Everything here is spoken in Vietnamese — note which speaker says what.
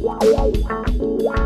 Speaker 1: Wow, wow, wow, wow.